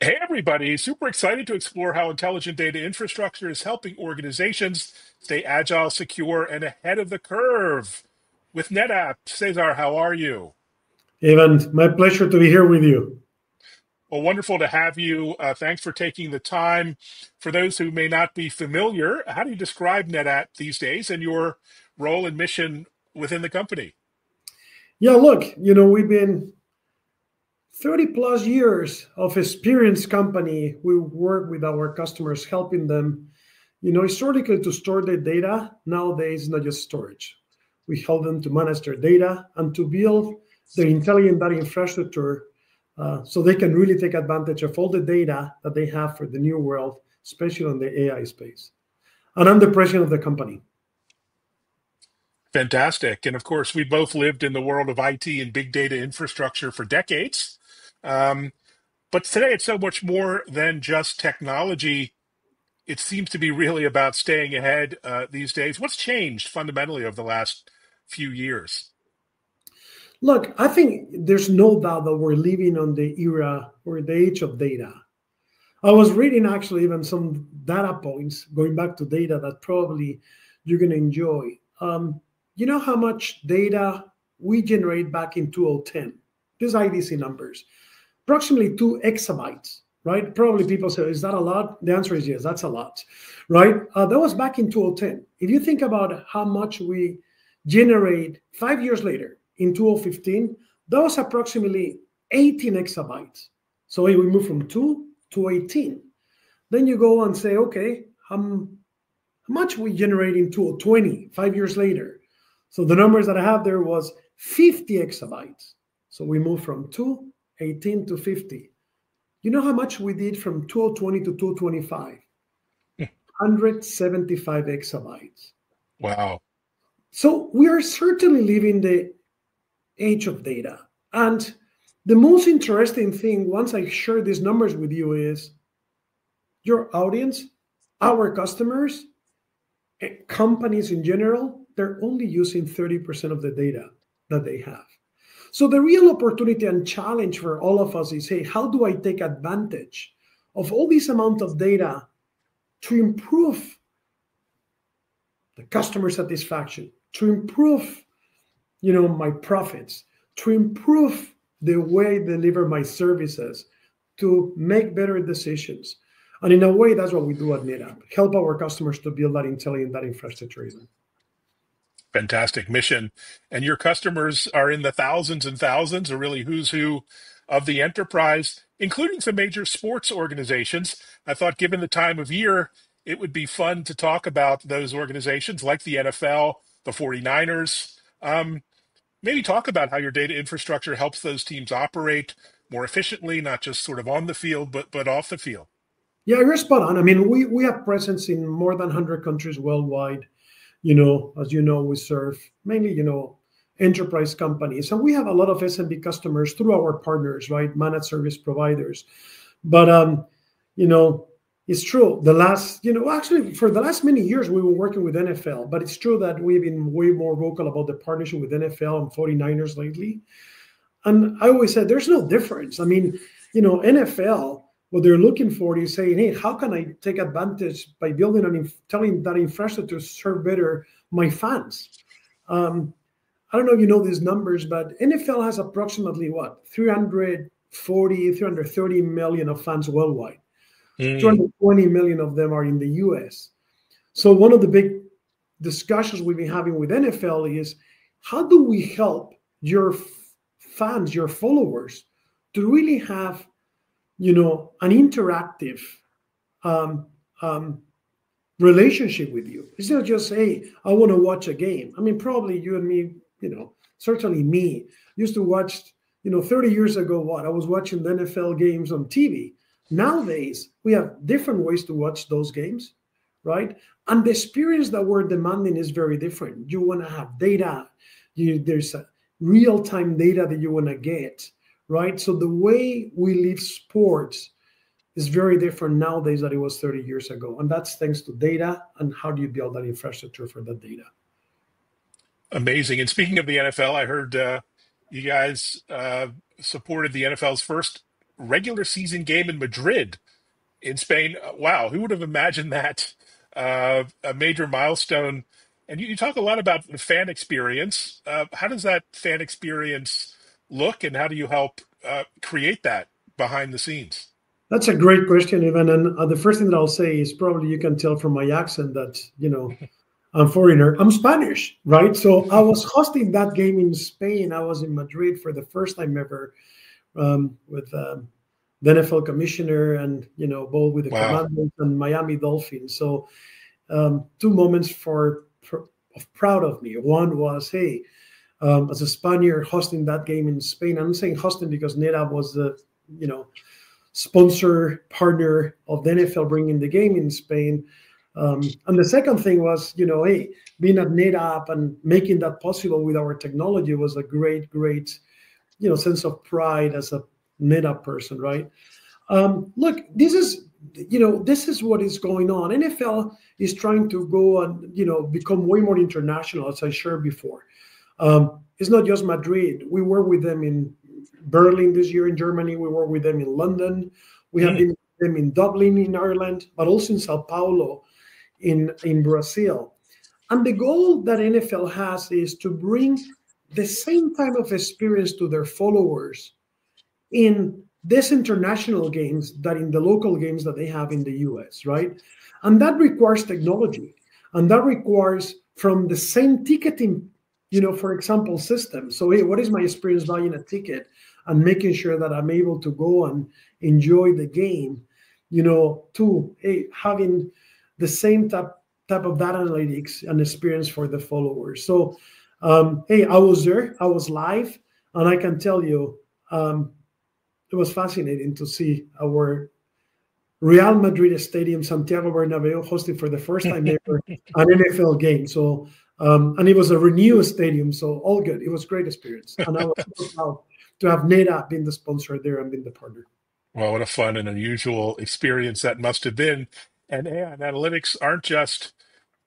Hey, everybody. Super excited to explore how intelligent data infrastructure is helping organizations stay agile, secure, and ahead of the curve. With NetApp, Cesar, how are you? Evan, my pleasure to be here with you. Well, wonderful to have you. Uh, thanks for taking the time. For those who may not be familiar, how do you describe NetApp these days and your role and mission within the company? Yeah, look, you know, we've been 30 plus years of experience company we work with our customers helping them you know historically to store their data nowadays not just storage we help them to manage their data and to build their intelligent data infrastructure uh, so they can really take advantage of all the data that they have for the new world especially in the ai space and i'm the president of the company Fantastic. And of course, we both lived in the world of IT and big data infrastructure for decades. Um, but today it's so much more than just technology. It seems to be really about staying ahead uh, these days. What's changed fundamentally over the last few years? Look, I think there's no doubt that we're living on the era or the age of data. I was reading actually even some data points going back to data that probably you're going to enjoy. Um, you know how much data we generate back in 2010? These IDC numbers, approximately two exabytes, right? Probably people say, is that a lot? The answer is yes, that's a lot, right? Uh, that was back in 2010. If you think about how much we generate five years later in 2015, that was approximately 18 exabytes. So we move from two to 18. Then you go and say, okay, how much we generate in 2020, five years later? So the numbers that I have there was 50 exabytes. So we move from 218 to 50. You know how much we did from 220 to 225? Yeah. 175 exabytes. Wow. So we are certainly living the age of data. And the most interesting thing, once I share these numbers with you, is your audience, our customers, eh, companies in general, they're only using 30% of the data that they have. So the real opportunity and challenge for all of us is, hey, how do I take advantage of all this amount of data to improve the customer satisfaction, to improve, you know, my profits, to improve the way I deliver my services, to make better decisions. And in a way, that's what we do at NetApp, help our customers to build that intelligent that infrastructure. Fantastic mission. And your customers are in the thousands and thousands, or really who's who of the enterprise, including some major sports organizations. I thought, given the time of year, it would be fun to talk about those organizations like the NFL, the 49ers. Um, maybe talk about how your data infrastructure helps those teams operate more efficiently, not just sort of on the field, but but off the field. Yeah, you're spot on. I mean, we, we have presence in more than 100 countries worldwide you know, as you know, we serve mainly, you know, enterprise companies. And we have a lot of SMB customers through our partners, right? Managed service providers. But um, you know, it's true. The last, you know, actually for the last many years we were working with NFL, but it's true that we've been way more vocal about the partnership with NFL and 49ers lately. And I always said there's no difference. I mean, you know, NFL what they're looking for is saying, hey, how can I take advantage by building and telling that infrastructure to serve better my fans? Um, I don't know if you know these numbers, but NFL has approximately what 340, 330 million of fans worldwide. Mm. 220 million of them are in the US. So one of the big discussions we've been having with NFL is how do we help your fans, your followers, to really have you know, an interactive um, um, relationship with you. It's not just, hey, I want to watch a game. I mean, probably you and me, you know, certainly me, used to watch, you know, 30 years ago, what? I was watching the NFL games on TV. Nowadays, we have different ways to watch those games, right? And the experience that we're demanding is very different. You want to have data, you, there's real time data that you want to get right? So the way we live sports is very different nowadays than it was 30 years ago. And that's thanks to data and how do you build that infrastructure for that data. Amazing. And speaking of the NFL, I heard uh, you guys uh, supported the NFL's first regular season game in Madrid, in Spain. Uh, wow, who would have imagined that? Uh, a major milestone. And you, you, talk a lot about the fan experience. Uh, how does that fan experience look, and how do you help uh, create that behind the scenes? That's a great question, Ivan. And uh, the first thing that I'll say is probably you can tell from my accent that you know I'm foreigner. I'm Spanish, right? So I was hosting that game in Spain. I was in Madrid for the first time ever um, with um, the NFL commissioner and you know both with the wow. Commanders and Miami Dolphins. So um, two moments for, for proud of me. One was hey, um, as a Spaniard hosting that game in Spain. I'm saying hosting because NetApp was the you know sponsor partner of the NFL bringing the game in Spain. Um, and the second thing was, you know, hey, being at NetApp and making that possible with our technology was a great, great, you know, sense of pride as a NetApp person, right? Um, look, this is, you know, this is what is going on. NFL is trying to go and, you know, become way more international, as I shared before. Um, it's not just Madrid. We work with them in Berlin this year in Germany. We work with them in London. We have mm. been with them in Dublin in Ireland, but also in Sao Paulo in, in Brazil. And the goal that NFL has is to bring the same type of experience to their followers in these international games that in the local games that they have in the US, right? And that requires technology. And that requires from the same ticketing, you know, for example, system. So, hey, what is my experience buying a ticket and making sure that I'm able to go and enjoy the game, you know, to hey, having the same type type of data analytics and experience for the followers. So, um, hey, I was there, I was live, and I can tell you, um, it was fascinating to see our Real Madrid Stadium, Santiago Bernabeu, hosting for the first time ever an NFL game. So, um, and it was a renewed stadium, so all good. It was great experience, and I was so proud to have NetApp being the sponsor there and being the partner. Well, what a fun and unusual experience that must have been and AI and analytics aren't just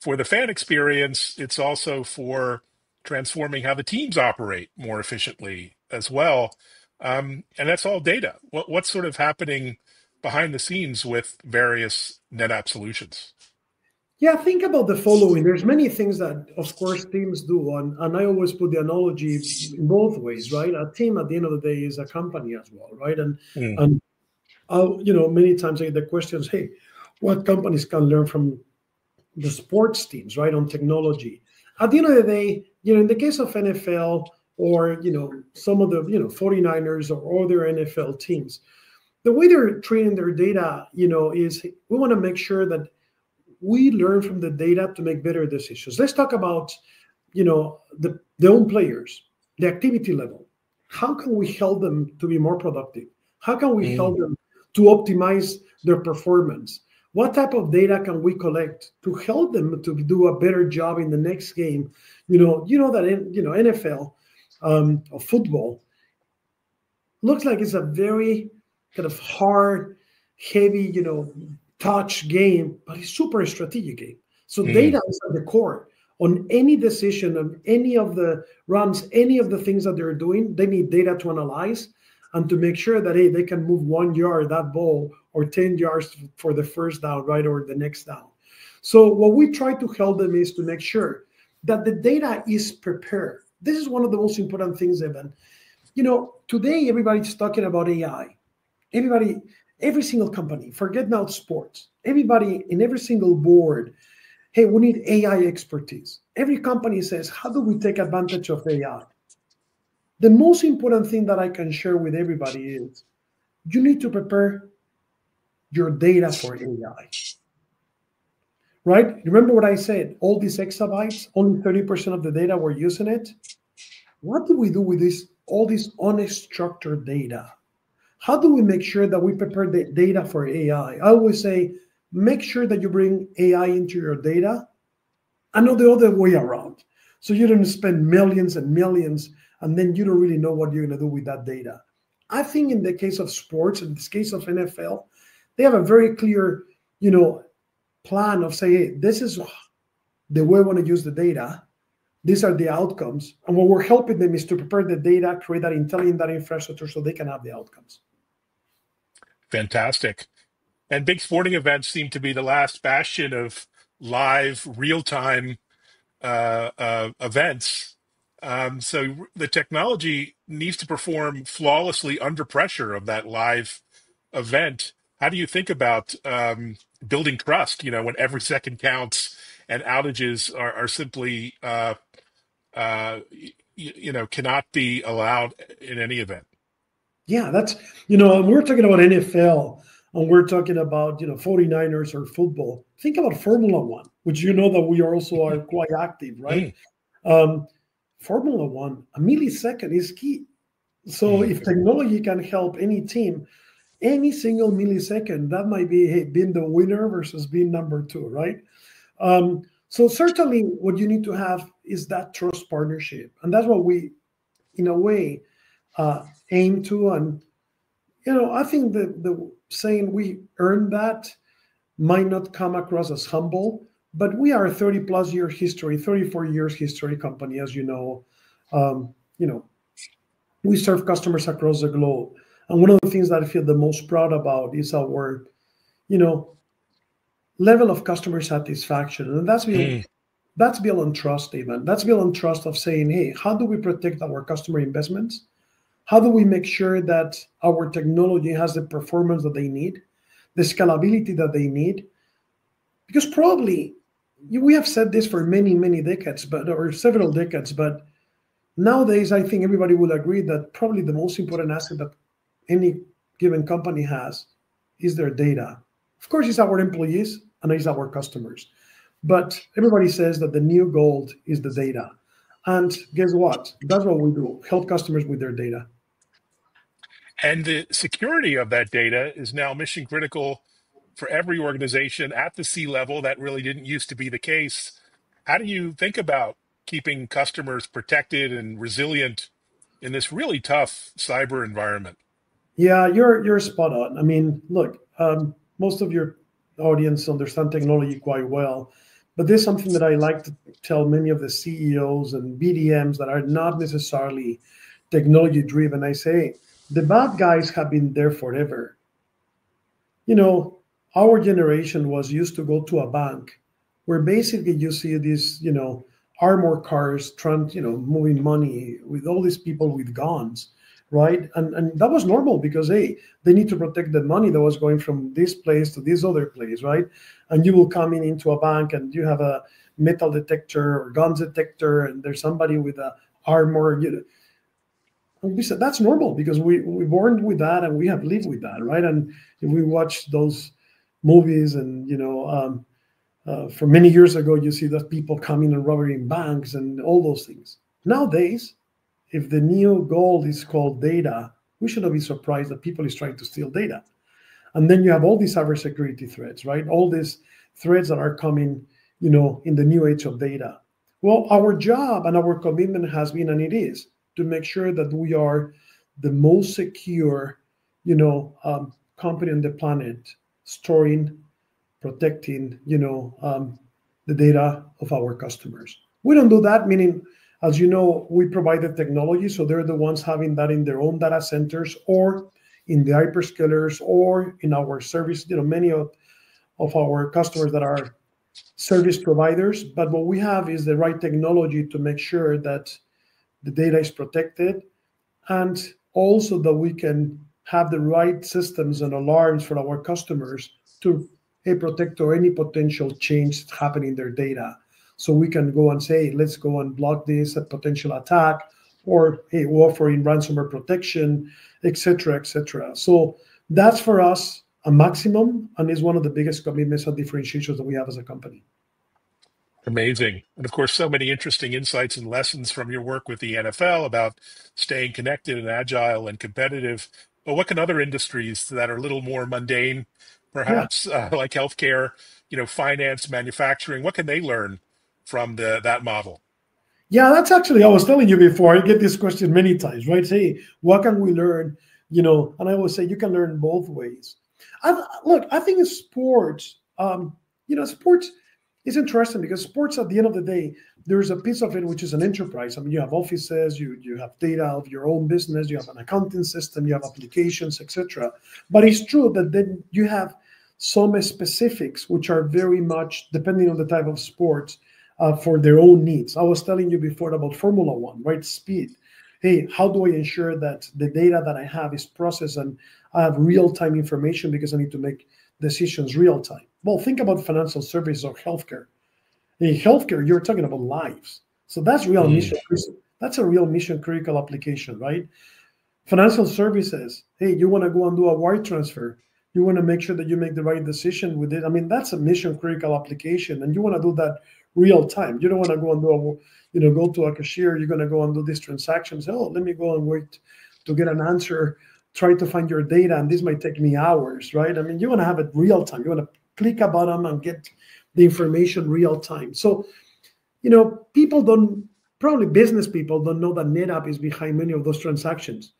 for the fan experience, it's also for transforming how the teams operate more efficiently as well. Um, and that's all data. What, what's sort of happening behind the scenes with various NetApp solutions? Yeah, think about the following. There's many things that, of course, teams do, and, and I always put the analogy in both ways, right? A team at the end of the day is a company as well, right? And mm. and I'll, you know, many times I get the questions, hey, what companies can learn from the sports teams, right, on technology. At the end of the day, you know, in the case of NFL or, you know, some of the, you know, 49ers or other NFL teams, the way they're treating their data, you know, is we want to make sure that we learn from the data to make better decisions. Let's talk about, you know, the, the own players, the activity level. How can we help them to be more productive? How can we mm. help them to optimize their performance? what type of data can we collect to help them to do a better job in the next game you know you know that in you know nfl um, or football looks like it's a very kind of hard heavy you know touch game but it's super strategic game. So mm. data is at the core. On any decision of any of the runs any of the things that they're doing they need data to analyze and to make sure that hey they can move one yard that ball or 10 yards for the first down right or the next down. So what we try to help them is to make sure that the data is prepared. This is one of the most important things evan. You know today everybody's talking about ai everybody every single company forget now sports everybody in every single board hey we need ai expertise every company says how do we take advantage of ai the most important thing that I can share with everybody is you need to prepare your data for AI. Right? Remember what I said? All these exabytes, only 30% of the data we're using it. What do we do with this all this unstructured data? How do we make sure that we prepare the data for AI? I always say, make sure that you bring AI into your data and not the other way around. So you don't spend millions and millions and then you don't really know what you're going to do with that data. I think in the case of sports, in this case of NFL, they have a very clear, you know, plan of saying, hey, this is the way we want to use the data. These are the outcomes. And what we're helping them is to prepare the data, create that intelligent data infrastructure so they can have the outcomes. Fantastic. And big sporting events seem to be the last bastion of live, real time uh, uh, events. Um, so the technology needs to perform flawlessly under pressure of that live event. How do you think about um, building trust? You know, when every second counts and outages are, are simply, uh, uh, you, you know, cannot be allowed in any event. Yeah, that's you know, we're talking about NFL and we're talking about you know 49ers or football. Think about formula one which you know that we are also are quite active right? Mm. um, formula one a millisecond is key. So mm. if technology can help any team any single millisecond that might be hey, being the winner versus being number two right? Um, so certainly what you need to have is that trust partnership. And that's what we in a way uh, aim to and you know i think the the saying we earned that might not come across as humble, but we are a 30 plus year history, 34 years history company, as you know. Um, you know, we serve customers across the globe. And one of the things that I feel the most proud about is our, you know, level of customer satisfaction. And that's built, mm. that's built on trust, even. That's built on trust of saying, hey, how do we protect our customer investments? How do we make sure that our technology has the performance that they need, the scalability that they need? Because probably we have said this for many, many decades, but or several decades, but nowadays I think everybody will agree that probably the most important asset that any given company has is their data. Of course, it's our employees and it's our customers. But everybody says that the new gold is the data. And guess what? That's what we do help customers with their data. And the security of that data is now mission critical for every organization at the C level. That really didn't used to be the case. How do you think about keeping customers protected and resilient in this really tough cyber environment? Yeah, you're you're spot on. I mean, look, um, most of your audience understand technology quite well, but there's something that I like to tell many of the CEOs and BDMs that are not necessarily technology driven. I say, the bad guys have been there forever. You know, our generation was used to go to a bank where basically you see these, you know, armor cars trying, you know, moving money with all these people with guns, right? And and that was normal because hey, they need to protect the money that was going from this place to this other place, right? And you will come in into a bank and you have a metal detector or guns detector, and there's somebody with a armor, you know we said that's normal because we we born with that and we have lived with that, right? And if we watch those movies and you know um, uh, from many years ago, you see that people coming and robbing banks and all those things. Nowadays, if the new gold is called data, we shouldn't be surprised that people is trying to steal data. And then you have all these cybersecurity threats, right? All these threats that are coming, you know, in the new age of data. Well, our job and our commitment has been, and it is, to make sure that we are the most secure, you know, um, company on the planet, storing, protecting, you know, um, the data of our customers. We don't do that, meaning, as you know, we provide the technology, so they're the ones having that in their own data centers or in the hyperscalers or in our service. You know, many of, of our customers that are service providers. But what we have is the right technology to make sure that the data is protected, and also that we can have the right systems and alarms for our customers to hey, protect or any potential change happening in their data. So we can go and say, let's go and block this a potential attack, or hey, offering ransomware protection, etc., etc. So that's for us a maximum and is one of the biggest commitments and differentiations that we have as a company. Amazing. And of course, so many interesting insights and lessons from your work with the NFL about staying connected and agile and competitive. But what can other industries that are a little more mundane, perhaps yeah. uh, like healthcare, you know, finance, manufacturing, what can they learn from the that model? Yeah, that's actually, I was telling you before, I get this question many times, right? Say, what can we learn? You know, and I always say you can learn both ways. I, look, I think sports, um, you know, sports it's interesting because sports at the end of the day, there's a piece of it which is an enterprise. I mean, you have offices, you you have data of your own business, you have an accounting system, you have applications, etc. But it's true that then you have some specifics which are very much depending on the type of sports uh, for their own needs. I was telling you before about Formula One, right? Speed. Hey, how do I ensure that the data that I have is processed and I have real time information because I need to make decisions real time? Well, think about financial services or healthcare. In healthcare, you're talking about lives. So that's real mm. mission. That's a real mission critical application, right? Financial services. Hey, you want to go and do a wire transfer. You want to make sure that you make the right decision with it. I mean, that's a mission critical application, and you want to do that real time. You don't want to go and do a, you know, go to a cashier. You're going to go and do this transaction. Say, oh, let me go and wait to get an answer. Try to find your data, and this might take me hours, right? I mean, you want to have it real time. You want to click a button and get the information real time. So, you know, people don't probably business people don't know that NetApp is behind many of those transactions.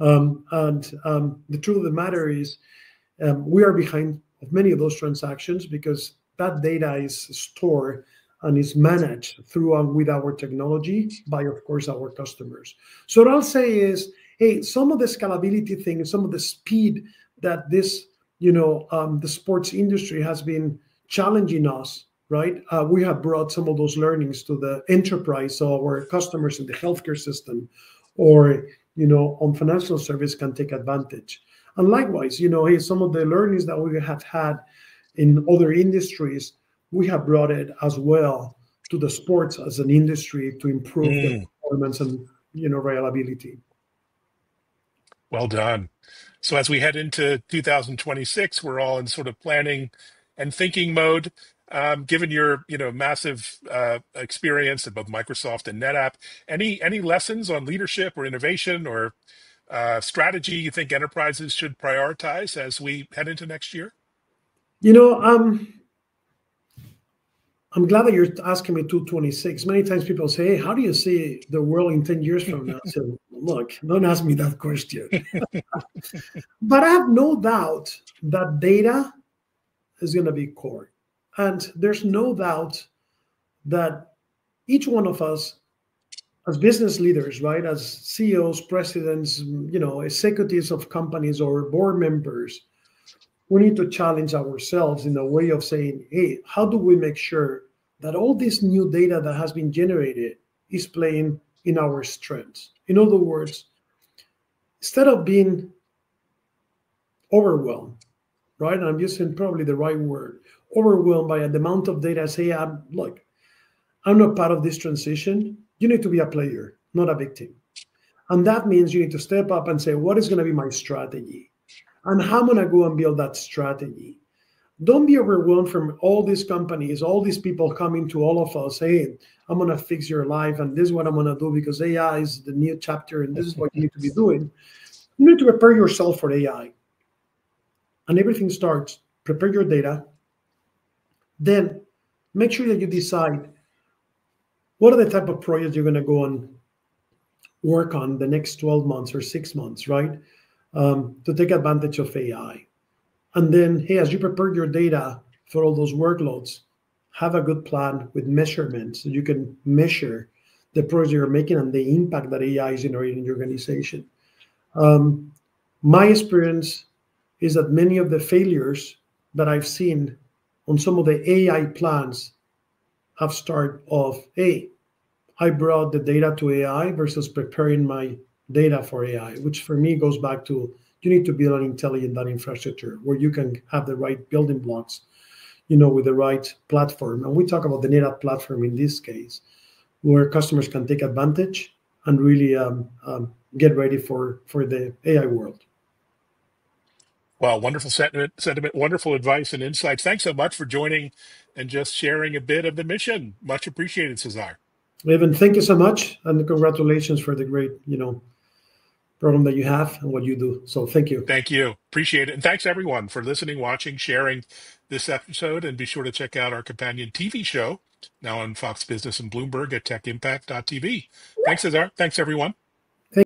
Um, and um, the truth of the matter is, um, we are behind of many of those transactions because that data is stored and is managed through and with our technology by, of course, our customers. So what I'll say is, hey, some of the scalability thing, some of the speed that this, you know, um, the sports industry has been challenging us, right? Uh, we have brought some of those learnings to the enterprise, so our customers in the healthcare system, or you know, on financial service can take advantage. And likewise, you know, hey, some of the learnings that we have had in other industries we have brought it as well to the sports as an industry to improve mm. the performance and you know reliability. Well done. So as we head into 2026, we're all in sort of planning and thinking mode. Um, given your you know massive uh, experience at both Microsoft and NetApp, any any lessons on leadership or innovation or uh, strategy you think enterprises should prioritize as we head into next year? You know, um, I'm glad that you're asking me 226. Many times people say, Hey, how do you see the world in 10 years from now? So, look, don't ask me that question. but I have no doubt that data is going to be core. And there's no doubt that each one of us, as business leaders, right, as CEOs, presidents, you know, executives of companies or board members, we need to challenge ourselves in a way of saying, hey, how do we make sure that all this new data that has been generated is playing in our strengths? In other words, instead of being overwhelmed, right? And I'm using probably the right word, overwhelmed by the amount of data, say, I'm, look, I'm not part of this transition. You need to be a player, not a victim. And that means you need to step up and say, what is going to be my strategy? and how am I'm going to go and build that strategy. Don't be overwhelmed from all these companies, all these people coming to all of us, hey, I'm going to fix your life, and this is what I'm to do because AI is the new chapter, and this is what you need to be doing. You need to prepare yourself for AI. And everything starts prepare your data. Then make sure that you decide what are the type of projects you're going to go and work on the next 12 months or six months, right? um, to take advantage of AI. And then, hey, as you prepare your data for all those workloads, have a good plan with measurements so you can measure the progress you're making and the impact that AI is generating in your organization. Um, my experience is that many of the failures that I've seen on some of the AI plans have started off, hey, I brought the data to AI versus preparing my data for AI, which for me goes back to you need to build an intelligent data infrastructure where you can have the right building blocks, you know, with the right platform. And we talk about the NetApp platform in this case, where customers can take advantage and really um, um, get ready for for the AI world. Wow, wonderful sentiment, sentiment, wonderful advice and insights. Thanks so much for joining and just sharing a bit of the mission. Much appreciated, Cesar. Evan, thank you so much, and congratulations for the great, you know, program that you have and what you do. So thank you. Thank you. Appreciate it. And thanks everyone for listening, watching, sharing this episode. And be sure to check out our companion TV show now on Fox Business and Bloomberg at techimpact.tv. Thanks, Cesar. Thanks, everyone.